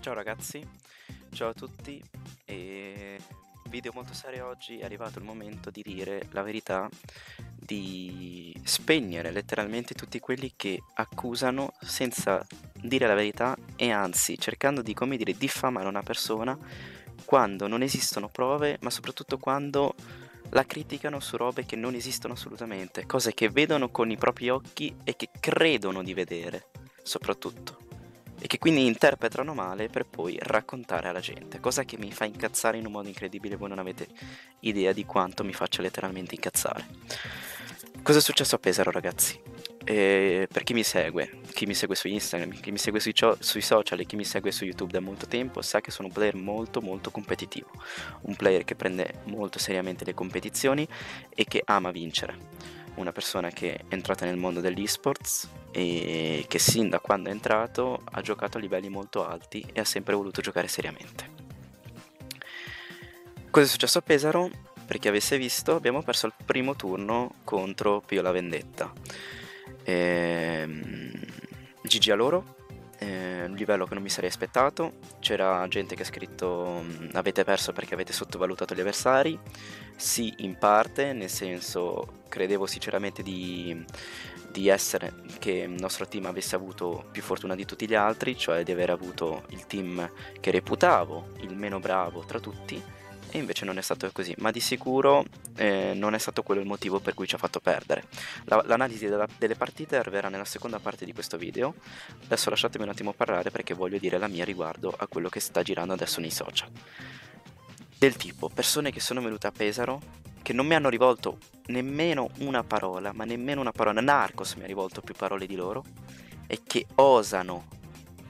Ciao ragazzi, ciao a tutti. E video molto serio oggi è arrivato il momento di dire la verità, di spegnere letteralmente tutti quelli che accusano senza dire la verità e anzi cercando di, come dire, diffamare una persona quando non esistono prove, ma soprattutto quando la criticano su robe che non esistono assolutamente, cose che vedono con i propri occhi e che credono di vedere, soprattutto e che quindi interpretano male per poi raccontare alla gente, cosa che mi fa incazzare in un modo incredibile, voi non avete idea di quanto mi faccia letteralmente incazzare. Cosa è successo a Pesaro ragazzi? E per chi mi segue, chi mi segue su Instagram, chi mi segue sui, sui, social e chi mi segue su YouTube da molto tempo sa che sono un player molto molto competitivo, un player che prende molto seriamente le competizioni e che ama vincere una persona che è entrata nel mondo dell'esports e che sin da quando è entrato ha giocato a livelli molto alti e ha sempre voluto giocare seriamente. Cosa è successo a Pesaro? Per chi avesse visto, abbiamo perso il primo turno contro Pio la Vendetta. Ehm, GG a loro, eh, un livello che non mi sarei aspettato. C'era gente che ha scritto avete perso perché avete sottovalutato gli avversari. Sì, in parte, nel senso credevo sinceramente di, di essere che il nostro team avesse avuto più fortuna di tutti gli altri, cioè di aver avuto il team che reputavo il meno bravo tra tutti e invece non è stato così, ma di sicuro eh, non è stato quello il motivo per cui ci ha fatto perdere. La, l'analisi della, delle partite arriverà nella seconda parte di questo video, adesso lasciatemi un attimo parlare perché voglio dire la mia riguardo a quello che sta girando adesso nei social. Del tipo, persone che sono venute a Pesaro, che non mi hanno rivolto nemmeno una parola, ma nemmeno una parola, Narcos mi ha rivolto più parole di loro, e che osano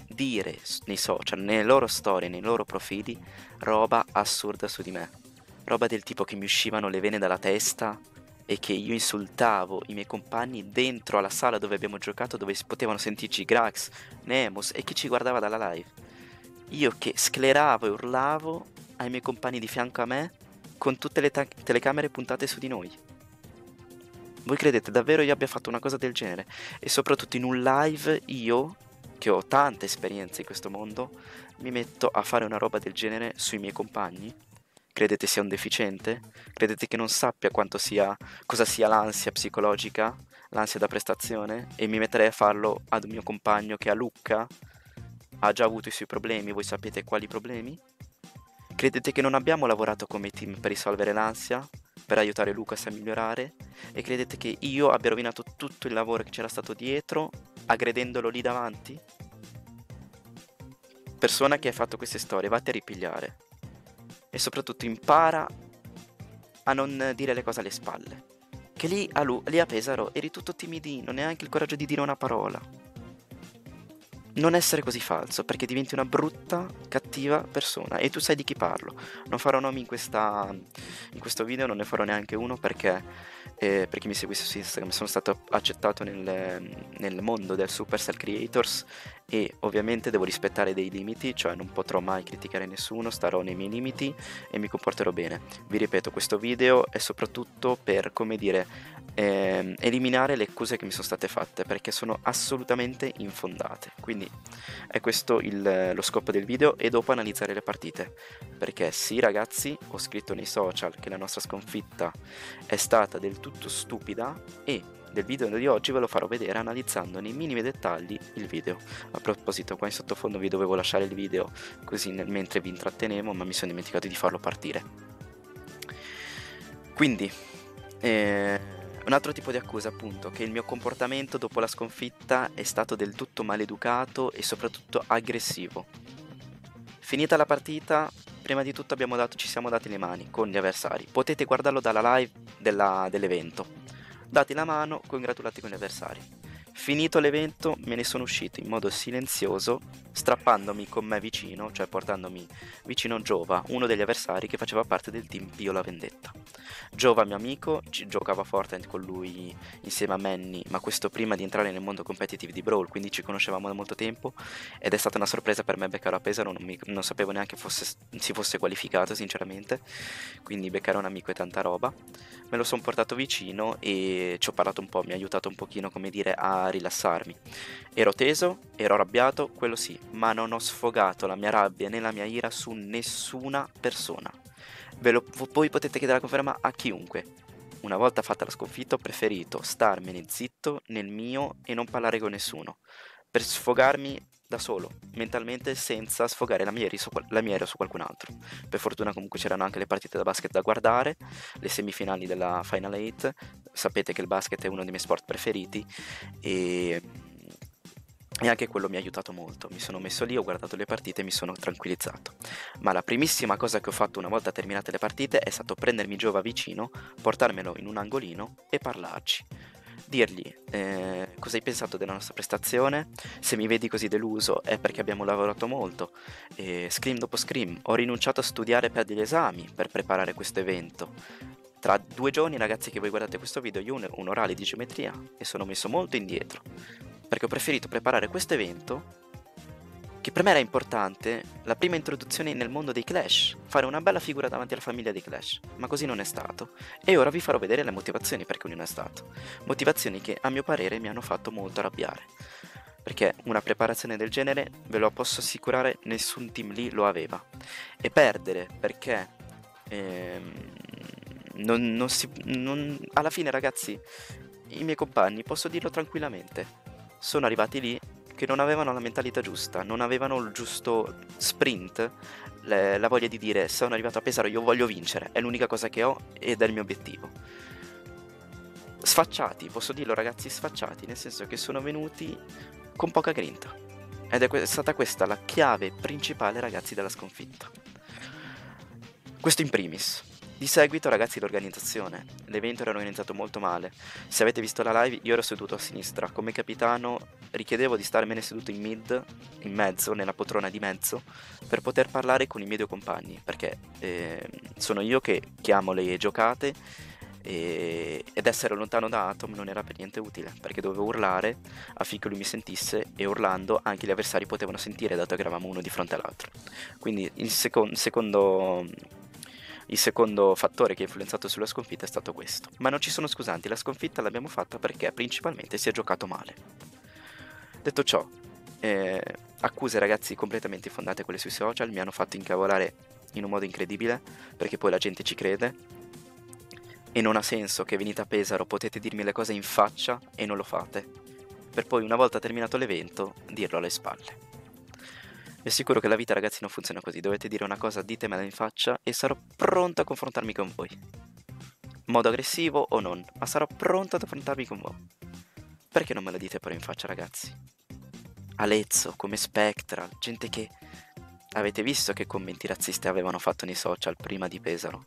dire nei social, nelle loro storie, nei loro profili, roba assurda su di me. Roba del tipo che mi uscivano le vene dalla testa e che io insultavo i miei compagni dentro alla sala dove abbiamo giocato, dove potevano sentirci Grax, Nemos e chi ci guardava dalla live. Io che scleravo e urlavo ai miei compagni di fianco a me con tutte le ta- telecamere puntate su di noi. Voi credete davvero io abbia fatto una cosa del genere? E soprattutto in un live io che ho tante esperienze in questo mondo, mi metto a fare una roba del genere sui miei compagni? Credete sia un deficiente? Credete che non sappia quanto sia, cosa sia l'ansia psicologica, l'ansia da prestazione? E mi metterei a farlo ad un mio compagno che a Lucca ha già avuto i suoi problemi, voi sapete quali problemi? Credete che non abbiamo lavorato come team per risolvere l'ansia? Per aiutare Lucas a migliorare? E credete che io abbia rovinato tutto il lavoro che c'era stato dietro aggredendolo lì davanti? Persona che ha fatto queste storie, vatti a ripigliare. E soprattutto impara a non dire le cose alle spalle. Che lì a, lui, lì a Pesaro eri tutto timidino, neanche il coraggio di dire una parola. Non essere così falso, perché diventi una brutta, cattiva persona. E tu sai di chi parlo. Non farò nomi in, questa, in questo video, non ne farò neanche uno perché eh, per chi mi segue su Instagram sono stato accettato nel, nel mondo del Supercell Creators e ovviamente devo rispettare dei limiti, cioè non potrò mai criticare nessuno, starò nei miei limiti e mi comporterò bene. Vi ripeto, questo video è soprattutto per, come dire, eh, eliminare le accuse che mi sono state fatte perché sono assolutamente infondate. Quindi è questo il, lo scopo del video e dopo analizzare le partite. Perché sì ragazzi, ho scritto nei social che la nostra sconfitta è stata del tutto stupida e del video di oggi ve lo farò vedere analizzando nei minimi dettagli il video. A proposito, qua in sottofondo vi dovevo lasciare il video così nel, mentre vi intrattenevo, ma mi sono dimenticato di farlo partire. Quindi, eh, un altro tipo di accusa appunto, che il mio comportamento dopo la sconfitta è stato del tutto maleducato e soprattutto aggressivo. Finita la partita, prima di tutto dato, ci siamo dati le mani con gli avversari. Potete guardarlo dalla live della, dell'evento dati la mano, congratulati con gli avversari. Finito l'evento me ne sono uscito in modo silenzioso, strappandomi con me vicino, cioè portandomi vicino Giova, uno degli avversari che faceva parte del team Pio la Vendetta. Giova, mio amico, ci giocava Fortnite con lui insieme a Manny, ma questo prima di entrare nel mondo competitive di Brawl, quindi ci conoscevamo da molto tempo ed è stata una sorpresa per me beccare a Pesaro, non, mi, non sapevo neanche fosse, si fosse qualificato sinceramente, quindi beccare un amico e tanta roba. Me lo sono portato vicino e ci ho parlato un po', mi ha aiutato un pochino come dire a rilassarmi. Ero teso, ero arrabbiato, quello sì, ma non ho sfogato la mia rabbia né la mia ira su nessuna persona. Ve lo, voi potete chiedere la conferma a chiunque. Una volta fatta la sconfitta ho preferito starmene zitto nel mio e non parlare con nessuno, per sfogarmi da solo, mentalmente, senza sfogare la mia, su, la mia ira su qualcun altro. Per fortuna comunque c'erano anche le partite da basket da guardare, le semifinali della Final 8, sapete che il basket è uno dei miei sport preferiti e e anche quello mi ha aiutato molto. Mi sono messo lì, ho guardato le partite e mi sono tranquillizzato. Ma la primissima cosa che ho fatto una volta terminate le partite è stato prendermi Giova vicino, portarmelo in un angolino e parlarci. Dirgli eh, cosa hai pensato della nostra prestazione, se mi vedi così deluso è perché abbiamo lavorato molto, e scream dopo scream ho rinunciato a studiare per degli esami per preparare questo evento, tra due giorni, ragazzi, che voi guardate questo video, io ho un orale di geometria e sono messo molto indietro perché ho preferito preparare questo evento che per me era importante, la prima introduzione nel mondo dei Clash, fare una bella figura davanti alla famiglia dei Clash, ma così non è stato. E ora vi farò vedere le motivazioni per cui non è stato. Motivazioni che a mio parere mi hanno fatto molto arrabbiare. Perché una preparazione del genere, ve lo posso assicurare, nessun team lì lo aveva. E perdere perché ehm, non, non si, non, alla fine ragazzi, i miei compagni, posso dirlo tranquillamente, sono arrivati lì che non avevano la mentalità giusta, non avevano il giusto sprint, le, la voglia di dire sono arrivato a Pesaro, io voglio vincere, è l'unica cosa che ho ed è il mio obiettivo. Sfacciati, posso dirlo ragazzi, sfacciati, nel senso che sono venuti con poca grinta. Ed è stata questa la chiave principale ragazzi della sconfitta. Questo in primis. Di seguito ragazzi l'organizzazione, l'evento era organizzato molto male, se avete visto la live io ero seduto a sinistra, come capitano richiedevo di starmene seduto in mid, in mezzo, nella poltrona di mezzo, per poter parlare con i miei due compagni, perché eh, sono io che chiamo le giocate e, ed essere lontano da Atom non era per niente utile, perché dovevo urlare affinché lui mi sentisse e urlando anche gli avversari potevano sentire dato che eravamo uno di fronte all'altro. Quindi il seco- secondo il secondo fattore che ha influenzato sulla sconfitta è stato questo. Ma non ci sono scusanti, la sconfitta l'abbiamo fatta perché principalmente si è giocato male. Detto ciò, eh, accuse ragazzi completamente fondate quelle sui social mi hanno fatto incavolare in un modo incredibile perché poi la gente ci crede e non ha senso che venite a Pesaro potete dirmi le cose in faccia e non lo fate per poi una volta terminato l'evento dirlo alle spalle. Vi assicuro che la vita ragazzi non funziona così, dovete dire una cosa, ditemela in faccia e sarò pronto a confrontarmi con voi. Modo aggressivo o non, ma sarò pronto ad affrontarmi con voi. Perché non me lo dite però in faccia ragazzi? Alezzo, come Spectral, gente che... Avete visto che commenti razzisti avevano fatto nei social prima di Pesaro?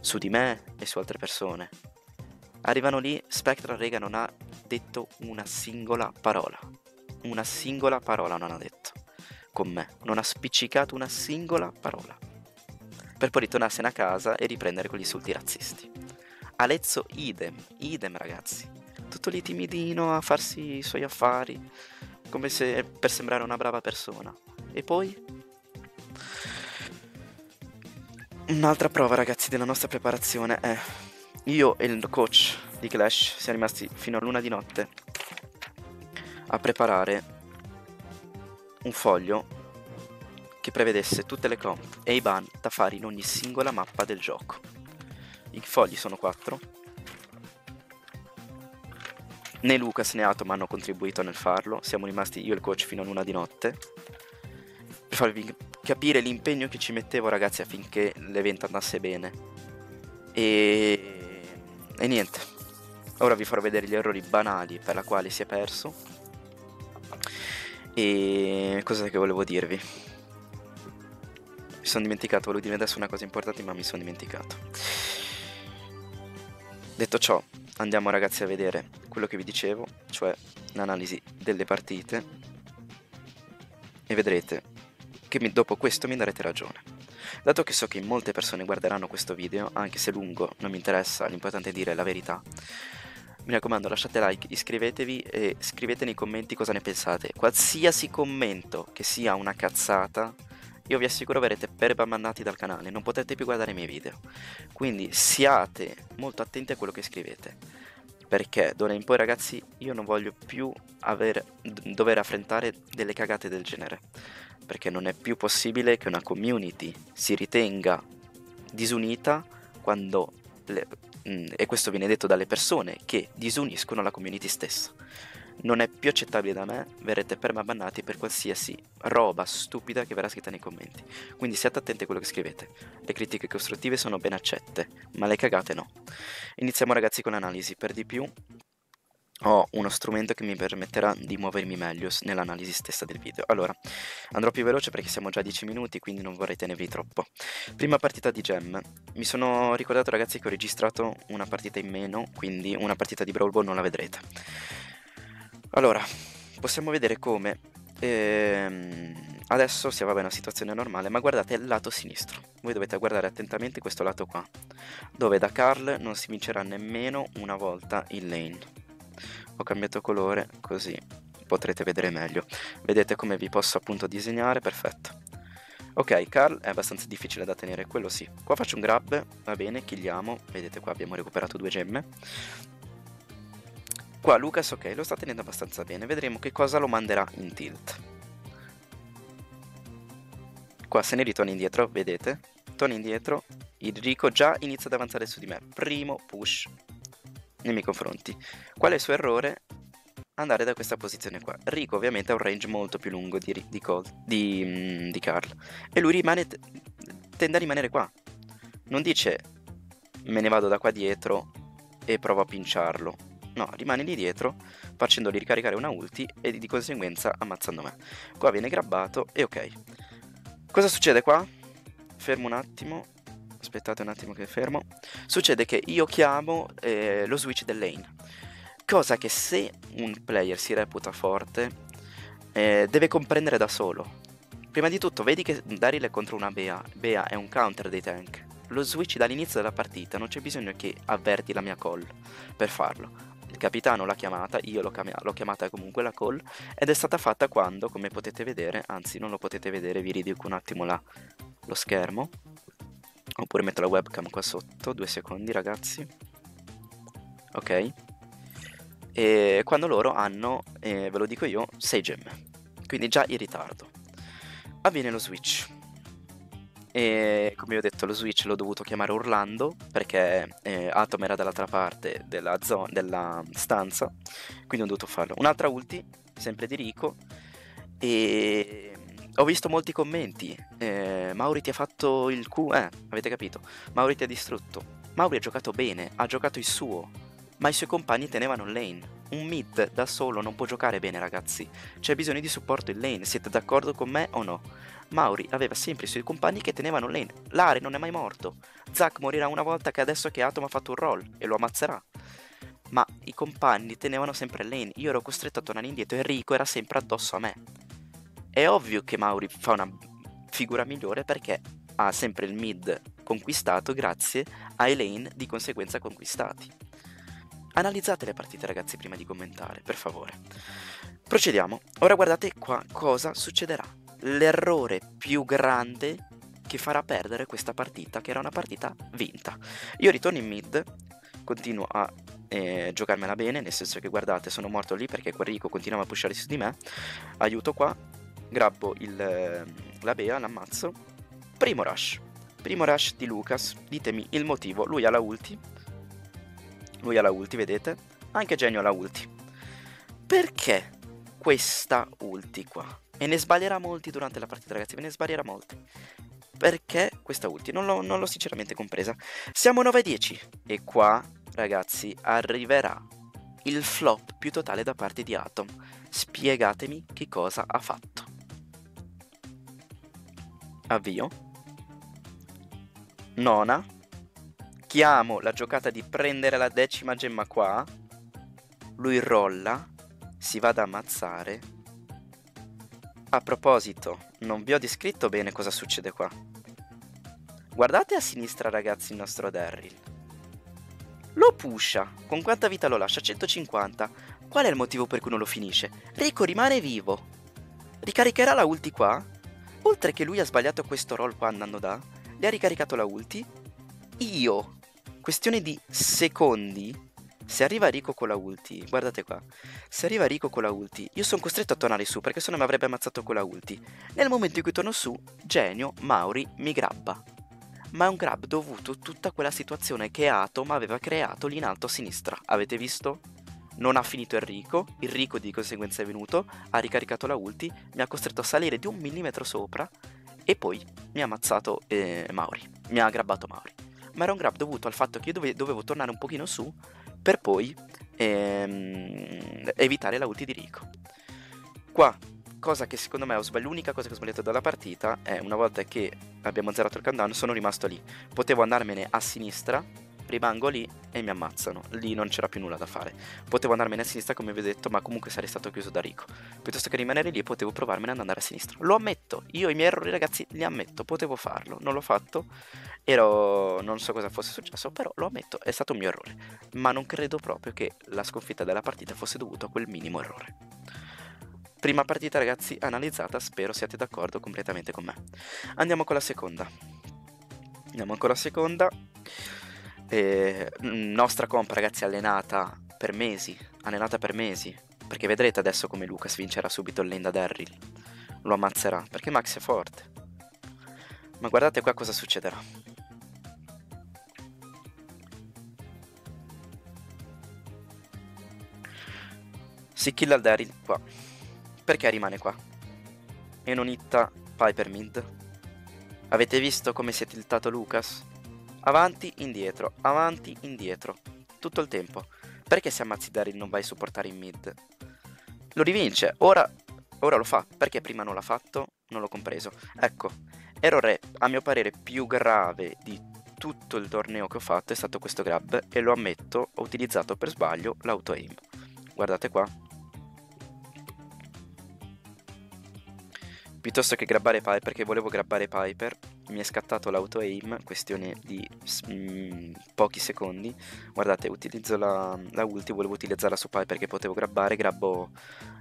Su di me e su altre persone. Arrivano lì, Spectral Rega non ha detto una singola parola. Una singola parola non ha detto con me, non ha spiccicato una singola parola, per poi ritornarsene a casa e riprendere con gli insulti razzisti. Alezzo idem, idem ragazzi, tutto lì timidino a farsi i suoi affari, come se per sembrare una brava persona. E poi Un'altra prova ragazzi della nostra preparazione è io e il coach di Clash siamo rimasti fino a luna di notte a preparare un foglio che prevedesse tutte le comp e i ban da fare in ogni singola mappa del gioco. I fogli sono quattro. Né Lucas né Atom hanno contribuito nel farlo, siamo rimasti io e il coach fino a luna di notte per farvi capire l'impegno che ci mettevo ragazzi affinché l'evento andasse bene. E... e niente, ora vi farò vedere gli errori banali per la quale si è perso e cosa che volevo dirvi? Mi sono dimenticato, volevo dirvi adesso una cosa importante, ma mi sono dimenticato. Detto ciò, andiamo ragazzi a vedere quello che vi dicevo, cioè l'analisi delle partite e vedrete che mi, dopo questo mi darete ragione. Dato che so che molte persone guarderanno questo video, anche se lungo non mi interessa, l'importante è dire la verità, mi raccomando lasciate like, iscrivetevi e scrivete nei commenti cosa ne pensate. Qualsiasi commento che sia una cazzata, io vi assicuro verrete permandati dal canale, non potrete più guardare i miei video. Quindi siate molto attenti a quello che scrivete. Perché d'ora in poi ragazzi io non voglio più aver, dover affrontare delle cagate del genere. Perché non è più possibile che una community si ritenga disunita quando le, mm, e questo viene detto dalle persone che disuniscono la community stessa. Non è più accettabile da me, verrete permabannati per qualsiasi roba stupida che verrà scritta nei commenti. Quindi siate attenti a quello che scrivete. Le critiche costruttive sono ben accette, ma le cagate no. Iniziamo ragazzi con l'analisi. Per di più ho uno strumento che mi permetterà di muovermi meglio nell'analisi stessa del video. Allora, andrò più veloce perché siamo già a 10 minuti, quindi non vorrei tenervi troppo. Prima partita di Gem. Mi sono ricordato ragazzi che ho registrato una partita in meno, quindi una partita di Brawl Ball non la vedrete. Allora, possiamo vedere come... Ehm, adesso si va bene una situazione normale, ma guardate il lato sinistro. Voi dovete guardare attentamente questo lato qua, dove da Carl non si vincerà nemmeno una volta il lane ho cambiato colore così potrete vedere meglio. Vedete come vi posso appunto disegnare? Perfetto. Ok Carl è abbastanza difficile da tenere quello sì. Qua faccio un grab va bene killiamo vedete qua abbiamo recuperato due gemme. Qua Lucas ok lo sta tenendo abbastanza bene. Vedremo che cosa lo manderà in tilt. Qua se ne ritorna indietro vedete? Torna indietro. Il Rico già inizia ad avanzare su di me. Primo push nei miei confronti. Qual è il suo errore? Andare da questa posizione qua. Rico ovviamente ha un range molto più lungo di, di, Colt, di, mm, di Carl. E lui rimane, tende a rimanere qua. Non dice me ne vado da qua dietro e provo a pinciarlo. No, rimane lì dietro facendogli ricaricare una ulti e di conseguenza ammazzando me. Qua viene grabbato e ok. Cosa succede qua? Fermo un attimo aspettate un attimo che fermo, succede che io chiamo eh, lo switch del lane, cosa che se un player si reputa forte eh, deve comprendere da solo. Prima di tutto vedi che Daryl è contro una Bea, Bea è un counter dei tank, lo switch dall'inizio della partita, non c'è bisogno che avverti la mia call per farlo. Il capitano l'ha chiamata, io l'ho, chiamata, l'ho chiamata comunque la call ed è stata fatta quando, come potete vedere, anzi non lo potete vedere, vi ridico un attimo la, lo schermo, Oppure metto la webcam qua sotto, due secondi ragazzi. Ok. E quando loro hanno, eh, ve lo dico io, 6 gemme. Quindi già in ritardo. Avviene lo switch. E come ho detto lo switch l'ho dovuto chiamare urlando perché eh, Atom era dall'altra parte della, zona, della stanza, quindi ho dovuto farlo. Un'altra ulti, sempre di Rico, e ho visto molti commenti. Eh, Mauri ti ha fatto il Q. Eh, avete capito? Mauri ti ha distrutto. Mauri ha giocato bene, ha giocato il suo. Ma i suoi compagni tenevano lane. Un mid da solo non può giocare bene, ragazzi. C'è bisogno di supporto in lane. Siete d'accordo con me o no? Mauri aveva sempre i suoi compagni che tenevano lane. Lare non è mai morto. Zack morirà una volta che adesso che Atom ha fatto un roll e lo ammazzerà. Ma i compagni tenevano sempre lane. Io ero costretto a tornare indietro e Rico era sempre addosso a me. È ovvio che Mauri fa una figura migliore perché ha sempre il mid conquistato grazie ai lane di conseguenza conquistati. Analizzate le partite ragazzi prima di commentare, per favore. Procediamo. Ora guardate qua cosa succederà. L'errore più grande che farà perdere questa partita, che era una partita vinta. Io ritorno in mid, continuo a eh, giocarmela bene, nel senso che guardate sono morto lì perché quel Rico continuava a pushare su di me, aiuto qua, grabbo il, la Bea, l'ammazzo. Primo rush. Primo rush di Lucas. Ditemi il motivo. Lui ha la ulti. Lui ha la ulti, vedete? Anche Genio ha la ulti. Perché questa ulti qua? E ne sbaglierà molti durante la partita, ragazzi. Ve ne sbaglierà molti. Perché questa ulti? Non l'ho, non l'ho sinceramente compresa. Siamo 9-10. E qua, ragazzi, arriverà il flop più totale da parte di Atom. Spiegatemi che cosa ha fatto avvio, nona, chiamo la giocata di prendere la decima gemma qua, lui rolla, si va ad ammazzare. A proposito, non vi ho descritto bene cosa succede qua. Guardate a sinistra ragazzi il nostro Daryl. Lo pusha. Con quanta vita lo lascia? 150. Qual è il motivo per cui non lo finisce? Rico rimane vivo. Ricaricherà la ulti qua? Oltre che lui ha sbagliato questo roll qua andando da, le ha ricaricato la ulti. Io, questione di secondi, Se arriva Rico con la ulti, guardate qua. Se arriva Rico con la ulti, io sono costretto a tornare su perché se no mi avrebbe ammazzato con la ulti. Nel momento in cui torno su, Genio, Mauri, mi grabba. Ma è un grab dovuto a tutta quella situazione che Atom aveva creato lì in alto a sinistra. Avete visto? Non ha finito Enrico, Enrico di conseguenza è venuto, ha ricaricato la ulti, mi ha costretto a salire di un millimetro sopra e poi mi ha ammazzato eh, Mauri, mi ha grabbato Mauri. Ma era un grab dovuto al fatto che io dove, dovevo tornare un pochino su per poi ehm, evitare la ulti di Rico. Qua, cosa che secondo me ho sbagliato, l'unica cosa che ho sbagliato dalla partita è una volta che abbiamo zerato il countdown sono rimasto lì. Potevo andarmene a sinistra rimango lì e mi ammazzano. Lì non c'era più nulla da fare. Potevo andarmene a sinistra come vi ho detto, ma comunque sarei stato chiuso da Rico. Piuttosto che rimanere lì potevo provarmene ad andare a sinistra. Lo ammetto, io i miei errori ragazzi li ammetto, potevo farlo, non l'ho fatto. Ero non so cosa fosse successo, però lo ammetto, è stato un mio errore. Ma non credo proprio che la sconfitta della partita fosse dovuta a quel minimo errore. Prima partita ragazzi analizzata, spero siate d'accordo completamente con me. Andiamo con la seconda. Andiamo con la seconda. E, nostra comp ragazzi allenata per mesi, allenata per mesi, perché vedrete adesso come Lucas vincerà subito il lane da Daryl, lo ammazzerà, perché Max è forte. Ma guardate qua cosa succederà. Si killa il Daryl qua. Perché rimane qua? E non hitta Piper Mid? Avete visto come si è tiltato Lucas? Avanti, indietro, avanti, indietro. Tutto il tempo. Perché se ammazzi Daryl non vai a supportare in mid? Lo rivince. Ora, ora lo fa. Perché prima non l'ha fatto? Non l'ho compreso. Ecco, errore a mio parere più grave di tutto il torneo che ho fatto è stato questo grab e lo ammetto, ho utilizzato per sbaglio l'auto aim. Guardate qua, piuttosto che grabbare Piper, perché volevo grabbare Piper, mi è scattato l'auto aim, questione di mm, pochi secondi. Guardate, utilizzo la, la, ulti, volevo utilizzarla su Piper che potevo grabbare, grabbo,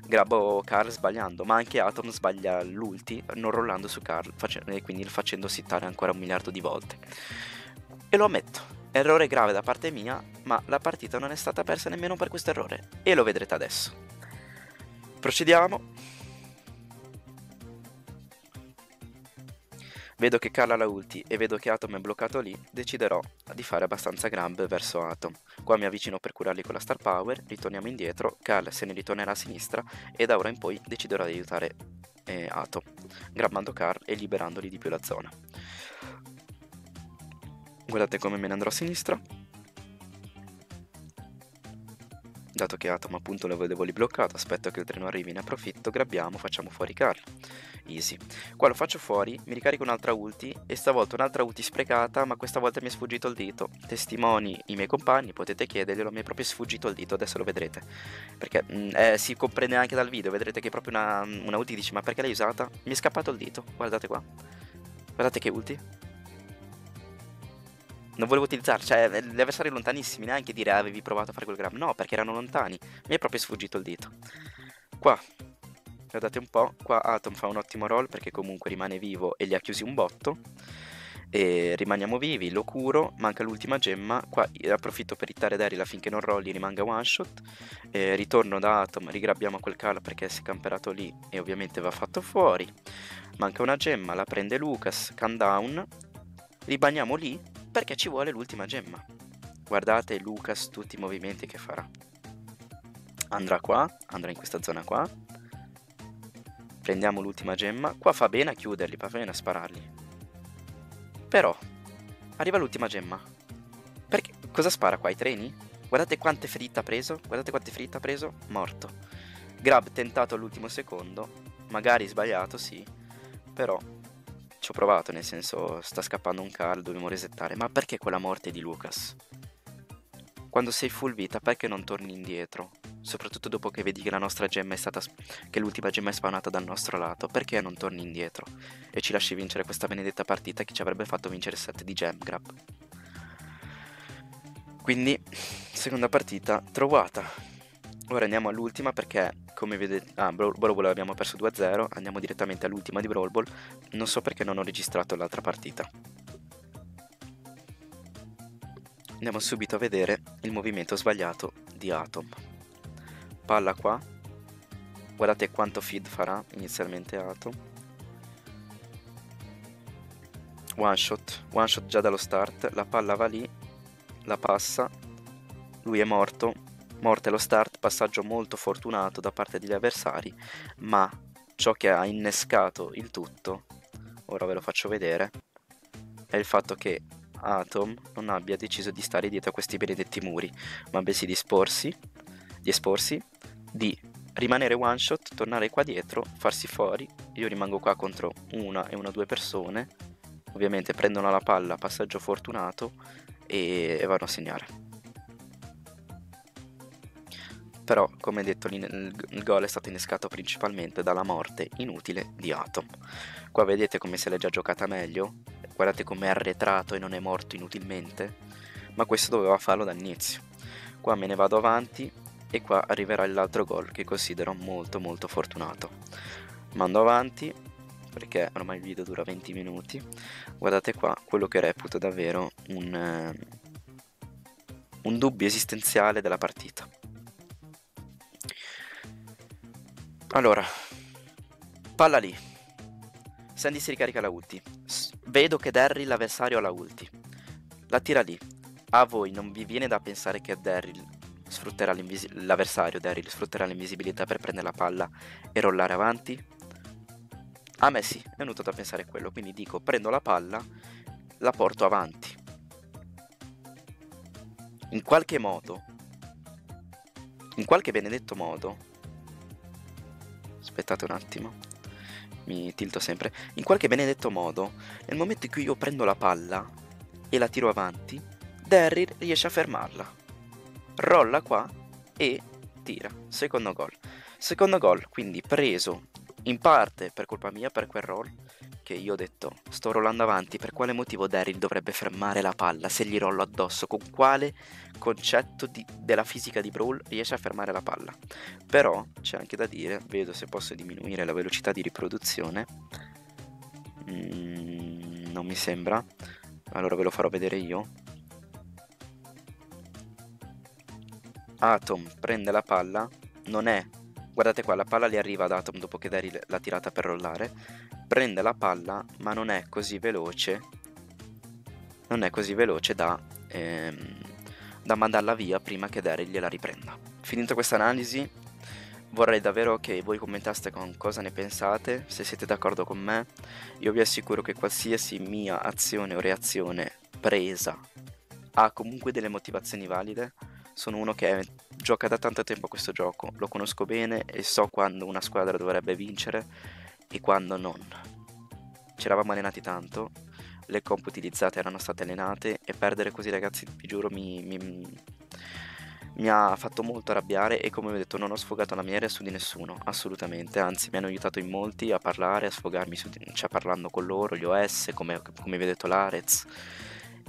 grabbo Carl sbagliando, ma anche Atom sbaglia l'ulti non rollando su Carl, e quindi facendo sittare ancora un miliardo di volte. E lo ammetto, errore grave da parte mia, ma la partita non è stata persa nemmeno per questo errore, e lo vedrete adesso. Procediamo. Vedo che Carl ha la ulti e vedo che Atom è bloccato lì, deciderò di fare abbastanza grab verso Atom. Qua mi avvicino per curarli con la Star Power, ritorniamo indietro, Carl se ne ritornerà a sinistra e da ora in poi deciderò di aiutare eh, Atom, grabbando Carl e liberandoli di più la zona. Guardate come me ne andrò a sinistra, Dato che Atom appunto lì bloccato, aspetto che il treno arrivi, ne approfitto, grabbiamo, facciamo fuori Carl. Easy. Qua lo faccio fuori, mi ricarico un'altra ulti e stavolta un'altra ulti sprecata, ma questa volta mi è sfuggito il dito. Testimoni i miei compagni, potete chiederglielo, mi è proprio sfuggito il dito, adesso lo vedrete. Perché mh, mm, eh, si comprende anche dal video, vedrete che è proprio una, una ulti dice ma perché l'hai usata? Mi è scappato il dito, guardate qua. Guardate che ulti non volevo utilizzare, cioè gli avversari lontanissimi, neanche dire ah, avevi provato a fare quel grab, no, perché erano lontani, mi è proprio sfuggito il dito. Qua, guardate un po', qua Atom fa un ottimo roll perché comunque rimane vivo e gli ha chiusi un botto, e rimaniamo vivi, lo curo, manca l'ultima gemma, qua approfitto per hittare Daryl affinché non rolli rimanga one shot, e ritorno da Atom, rigrabbiamo quel Carl perché si è camperato lì e ovviamente va fatto fuori, manca una gemma, la prende Lucas, countdown, ribaniamo lì perché ci vuole l'ultima gemma. Guardate Lucas tutti i movimenti che farà. Andrà qua, andrà in questa zona qua. Prendiamo l'ultima gemma. Qua fa bene a chiuderli, fa bene a spararli. Però, arriva l'ultima gemma. Perché cosa spara qua? I treni? Guardate quante ferite ha preso. Guardate quante ferite ha preso. Morto. Grab tentato all'ultimo secondo. Magari sbagliato, sì. Però ci ho provato, nel senso, sta scappando un Carl, dobbiamo resettare. Ma perché quella morte di Lucas? Quando sei full vita, perché non torni indietro? Soprattutto dopo che vedi che la nostra gemma è stata... che l'ultima gemma è spawnata dal nostro lato. Perché non torni indietro? E ci lasci vincere questa benedetta partita che ci avrebbe fatto vincere 7 di gem grab. Quindi, seconda partita trovata. Ora andiamo all'ultima perché, come vedete, ah, Brawl Ball abbiamo perso 2-0, andiamo direttamente all'ultima di Brawl Ball, non so perché non ho registrato l'altra partita. Andiamo subito a vedere il movimento sbagliato di Atom. Palla qua. Guardate quanto feed farà inizialmente Atom. One shot, one shot già dallo start, la palla va lì, la passa, lui è morto, morte lo start, passaggio molto fortunato da parte degli avversari, ma ciò che ha innescato il tutto, ora ve lo faccio vedere, è il fatto che Atom non abbia deciso di stare dietro a questi benedetti muri, ma bensì di esporsi, di esporsi, di rimanere one shot, tornare qua dietro, farsi fuori, io rimango qua contro una e una o due persone, ovviamente prendono la palla, passaggio fortunato e, e vanno a segnare. Però, come detto, il gol è stato innescato principalmente dalla morte inutile di Atom. Qua vedete come se l'è già giocata meglio, guardate come è arretrato e non è morto inutilmente, ma questo doveva farlo dall'inizio. Qua me ne vado avanti e qua arriverà l'altro gol che considero molto molto fortunato. Mando avanti perché ormai il video dura 20 minuti. Guardate qua quello che reputo davvero un, eh, un dubbio esistenziale della partita. Allora, palla lì. Sandy si ricarica la ulti. Vedo che Daryl l'avversario ha la ulti. La tira lì. A voi non vi viene da pensare che Daryl sfrutterà l'avversario Daryl sfrutterà l'invisibilità per prendere la palla e rollare avanti? A me sì, è venuto da pensare quello, quindi dico prendo la palla, la porto avanti. In qualche modo, in qualche benedetto modo, aspettate un attimo, mi tilto sempre, in qualche benedetto modo, nel momento in cui io prendo la palla e la tiro avanti, Daryl riesce a fermarla. Rolla qua e tira. Secondo gol. Secondo gol, quindi preso in parte per colpa mia, per quel roll, che io ho detto, sto rollando avanti, per quale motivo Daryl dovrebbe fermare la palla se gli rollo addosso? Con quale concetto di, della fisica di Brawl riesce a fermare la palla? Però c'è anche da dire, vedo se posso diminuire la velocità di riproduzione, mm, non mi sembra, allora ve lo farò vedere io. Atom prende la palla, non è Guardate qua, la palla gli arriva ad Atom dopo che Daryl l'ha tirata per rollare. Prende la palla, ma non è così veloce. Non è così veloce da, ehm, da mandarla via prima che Daryl gliela riprenda. Finita questa analisi, vorrei davvero che voi commentaste con cosa ne pensate, se siete d'accordo con me. Io vi assicuro che qualsiasi mia azione o reazione presa ha comunque delle motivazioni valide sono uno che gioca da tanto tempo a questo gioco, lo conosco bene e so quando una squadra dovrebbe vincere e quando non. Ci eravamo allenati tanto, le comp utilizzate erano state allenate e perdere così ragazzi, vi giuro, mi, mi, mi ha fatto molto arrabbiare e come ho detto non ho sfogato la mia su di nessuno, assolutamente, anzi mi hanno aiutato in molti a parlare, a sfogarmi, su cioè parlando con loro, gli OS, come, come vi ho detto l'Arez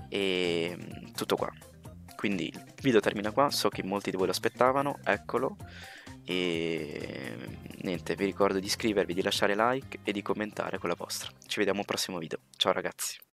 e tutto qua. Quindi il video termina qua, so che molti di voi lo aspettavano, eccolo. E niente, vi ricordo di iscrivervi, di lasciare like e di commentare con la vostra. Ci vediamo al prossimo video. Ciao ragazzi.